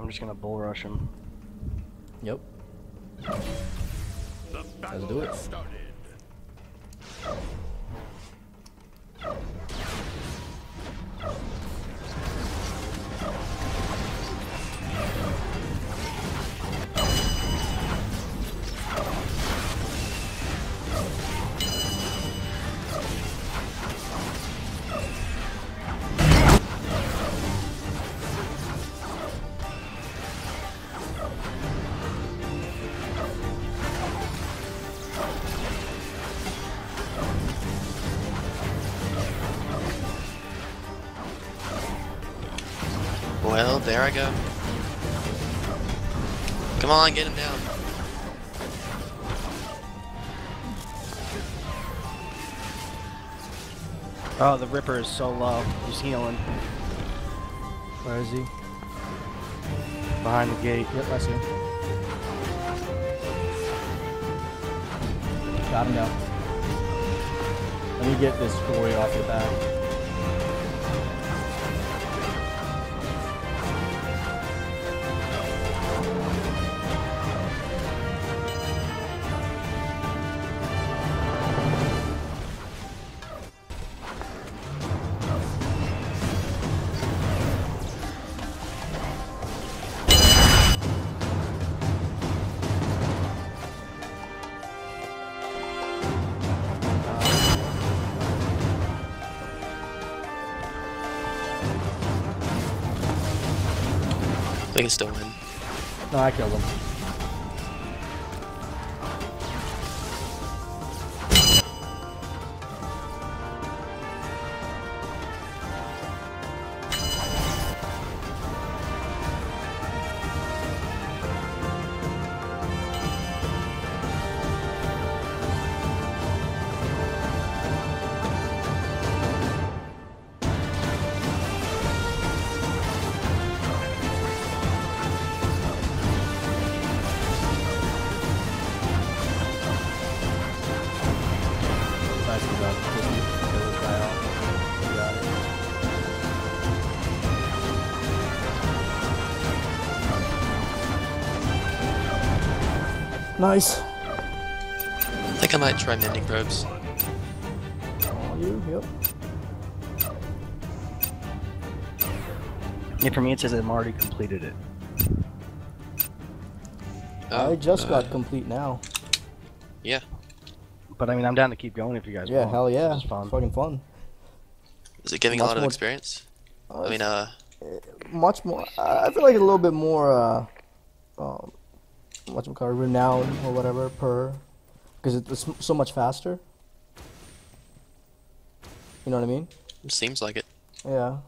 I'm just gonna bull rush him. Yep. Let's do it. Well, there I go. Come on, get him down. Oh, the Ripper is so low. He's healing. Where is he? Behind the gate. Yep, I see him. Got him now. Let me get this story off your back. We can still win. No, I killed him. Nice. I think I might try mending probes. Oh, you? Yep. Yeah, for me it says I'm already completed it. Oh, I just uh, got complete now. Yeah. But I mean, I'm down to keep going if you guys want Yeah, want. hell yeah. It's fun. Fucking fun. Is it giving a Much lot of experience? Uh, I mean, uh, much more. I I feel like a little bit more. Uh, um, much more renown or whatever per, because it's so much faster. You know what I mean? It seems like it. Yeah.